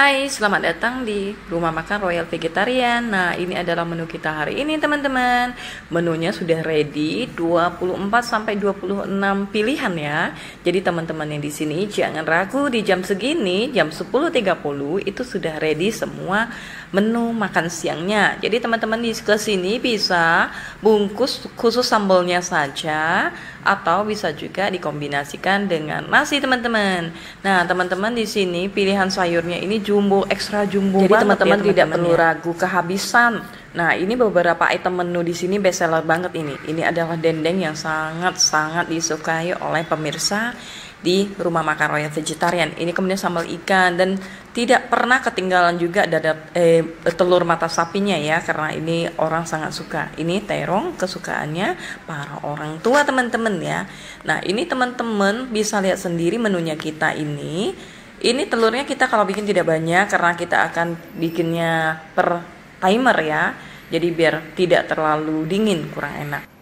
Hai, selamat datang di Rumah Makan Royal Vegetarian. Nah, ini adalah menu kita hari ini, teman-teman. Menunya sudah ready, 24 sampai 26 pilihan ya. Jadi teman-teman yang di sini jangan ragu di jam segini, jam 10.30 itu sudah ready semua menu makan siangnya. Jadi teman-teman di sini bisa bungkus khusus sambalnya saja atau bisa juga dikombinasikan dengan nasi, teman-teman. Nah, teman-teman di sini pilihan sayurnya ini jumbo ekstra jumbo Jadi teman-teman ya, tidak perlu ya. ragu kehabisan. Nah, ini beberapa item menu di sini best seller banget ini. Ini adalah dendeng yang sangat-sangat disukai oleh pemirsa di rumah makan Royal Vegetarian. Ini kemudian sambal ikan dan tidak pernah ketinggalan juga dada eh, telur mata sapinya ya karena ini orang sangat suka. Ini terong kesukaannya para orang tua teman-teman ya. Nah, ini teman-teman bisa lihat sendiri menunya kita ini. Ini telurnya kita kalau bikin tidak banyak karena kita akan bikinnya per timer ya. Jadi biar tidak terlalu dingin kurang enak.